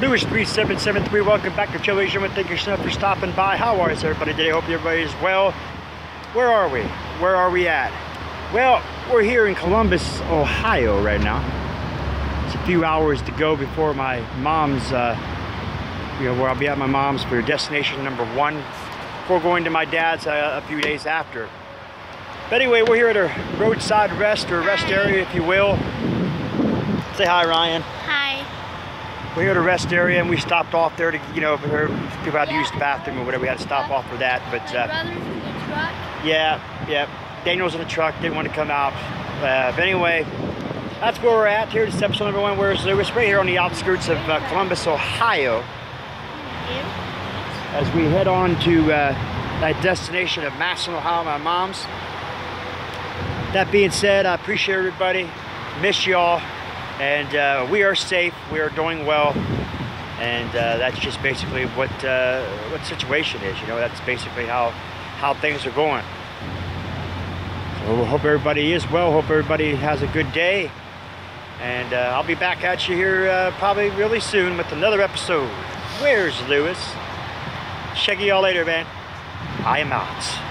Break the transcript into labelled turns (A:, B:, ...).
A: Lewis3773, welcome back to Chili Gentlemen. Thank you so much for stopping by. How is everybody today? Hope everybody is well. Where are we? Where are we at? Well, we're here in Columbus, Ohio right now. It's a few hours to go before my mom's, uh, you know, where I'll be at my mom's for destination number one before going to my dad's uh, a few days after. But anyway, we're here at a roadside rest or rest area, if you will. Say hi, Ryan.
B: Hi.
A: We're here at a rest area and we stopped off there to, you know, for people had to use the bathroom or whatever. We had to stop off for that. But uh,
B: brother's in the truck.
A: yeah, yeah. Daniel's in the truck, didn't want to come out. Uh, but anyway, that's where we're at here. This is episode number one. Where's Lewis? Right here on the outskirts of uh, Columbus, Ohio, as we head on to uh, that destination of Massillon, Ohio, my mom's. That being said, I appreciate everybody. Miss y'all. And uh, we are safe. We are doing well. And uh, that's just basically what uh, what situation is. You know, that's basically how how things are going. So we hope everybody is well. Hope everybody has a good day. And uh, I'll be back at you here uh, probably really soon with another episode. Where's Lewis? Check y'all later, man. I am out.